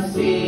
see.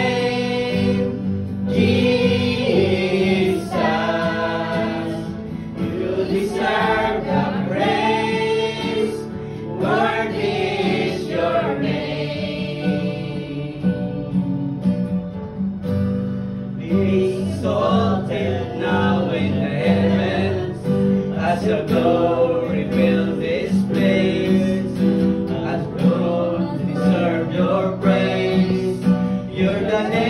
exalted now in the heavens as your glory fills this place as God deserve your praise. You're the